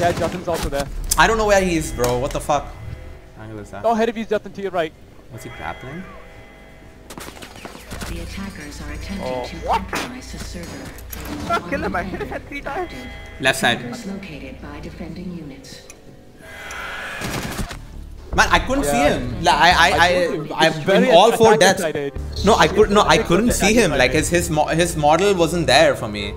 Yeah, Justin's also there. I don't know where he is, bro. What the fuck? Angle is that? Oh, ahead of you, Justin, to your right. What's he grappling? The attackers are attempting Oh. to compromise the server. Fuck, kill him, I hit him three times. Left side. Located by defending units. Man, I couldn't see him. Like, I, I, I, I, it's I'm all four deaths. No, I could, no, I couldn't see him. Like his, his, mo his model wasn't there for me.